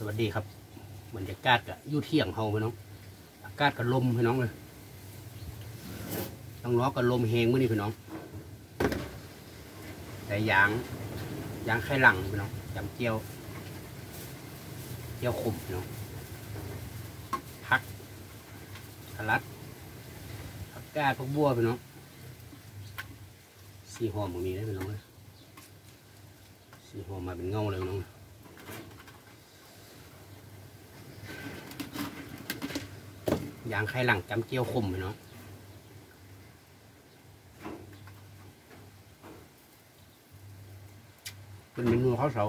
สวัสดีครับบรรยากาศกะอยู่เที่ยงเฮาพี่น้อง อากาศก็ลมพี่น้องเลยต้องล้อก็ลมเฮงมื้อนี้พี่น้อง แต่ยางยางไข่หลังพี่น้องยำเจียวเจียวขมพี่น้องพักกะลัดผักกาดพวกบัวพี่น้องสีหอมตรงนี้ได้พี่น้องเลยสีหอมมาเป็นเงาเลยพี่น้อง ยางไข่หลังจำเจียวขมเนาะเป็นเมนูข้าวเสา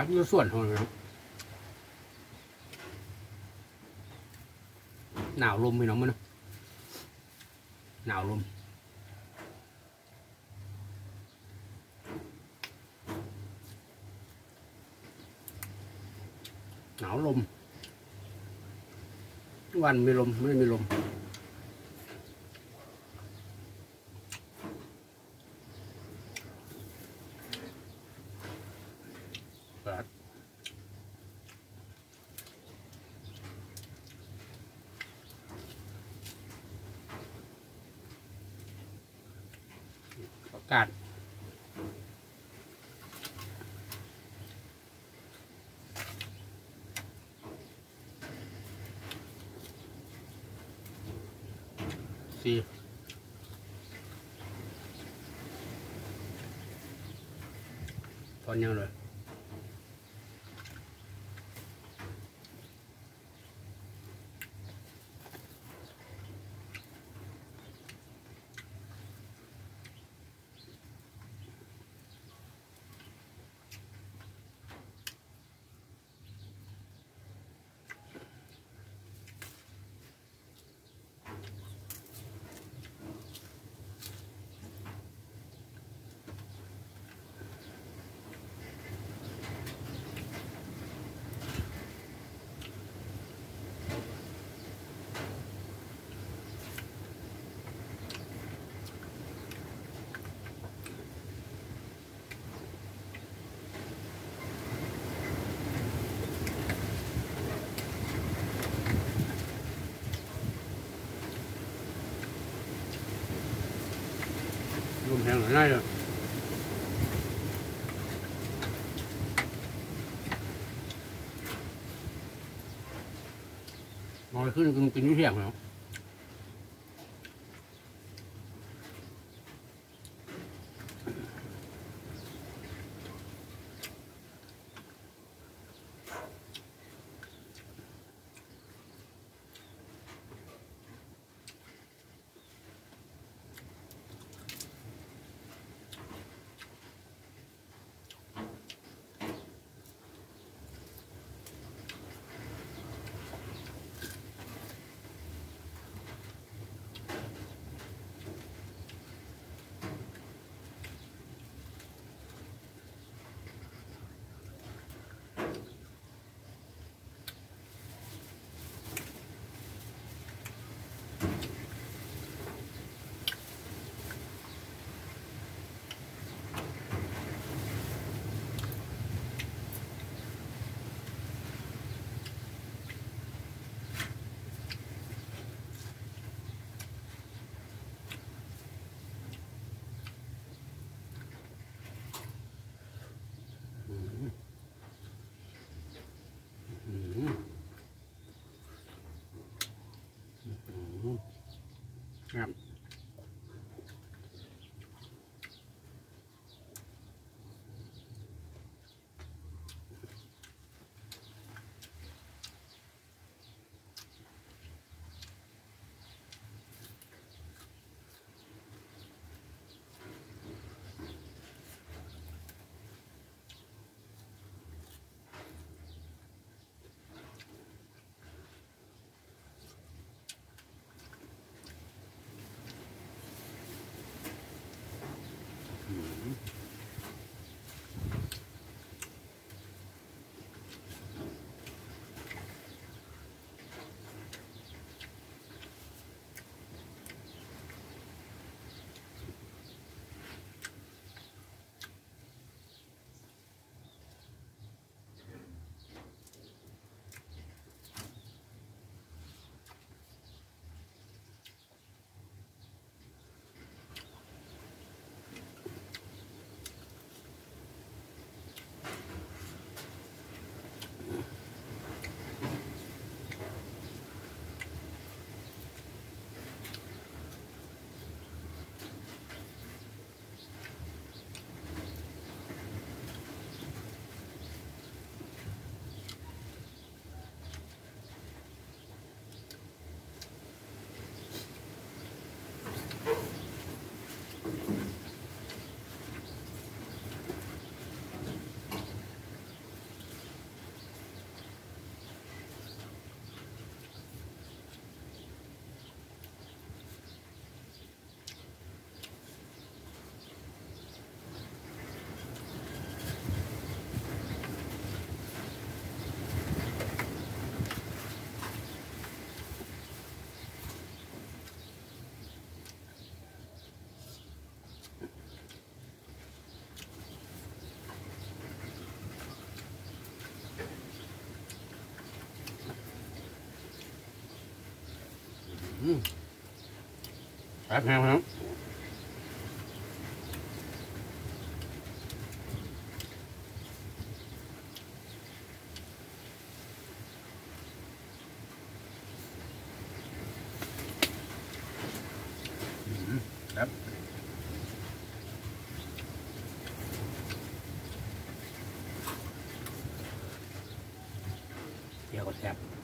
พักอยู่ส่วนของเราหนาวลมพี่น้องมันนะหนาวลมหนาวลมวันมีลมไม่มีลม that. Có cạn. Con nhau rồi gồm hàng ở đây rồi. Mọi thứ là cái núi hàng phải ครับ Ép heo hả? Yep. Yeah, what's happening?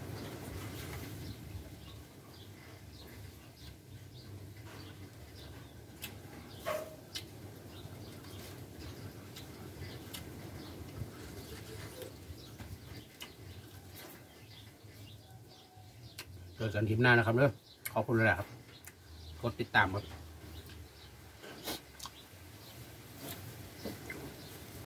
จอกันคลิปหน้านะครับเด้อขอบคุณเลยครับ กดติดตามครับ